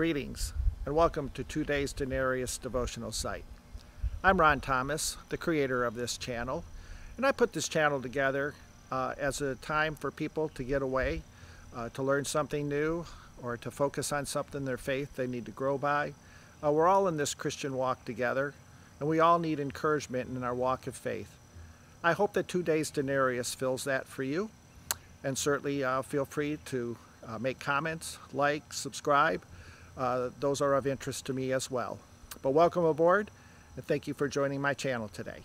Greetings and welcome to Two Days Denarius devotional site. I'm Ron Thomas, the creator of this channel, and I put this channel together uh, as a time for people to get away, uh, to learn something new, or to focus on something their faith they need to grow by. Uh, we're all in this Christian walk together, and we all need encouragement in our walk of faith. I hope that Two Days Denarius fills that for you, and certainly uh, feel free to uh, make comments, like, subscribe, uh, those are of interest to me as well. But welcome aboard, and thank you for joining my channel today.